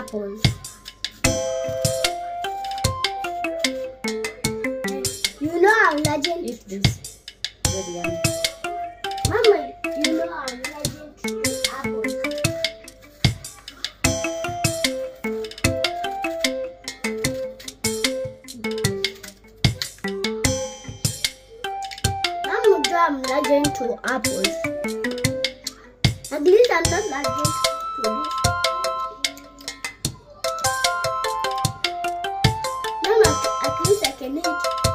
apples. You know our legend. Eat this. Very yummy. Mama, you know our legend is apples. Mama, draw our legend to apples. At least I'm not legend. to this. I need.